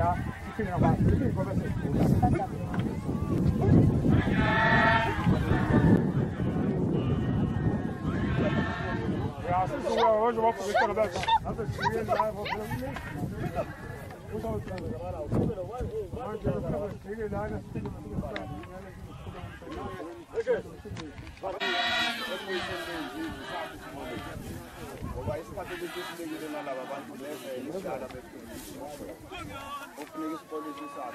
ya cikin na ba cikin ko ba sai ya su su wa wa ba ku ka da ka hada shi ne da ba ku ne ko da ta da ba ra ko da wa ma ga Hopefully his police is out.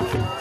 Yeah.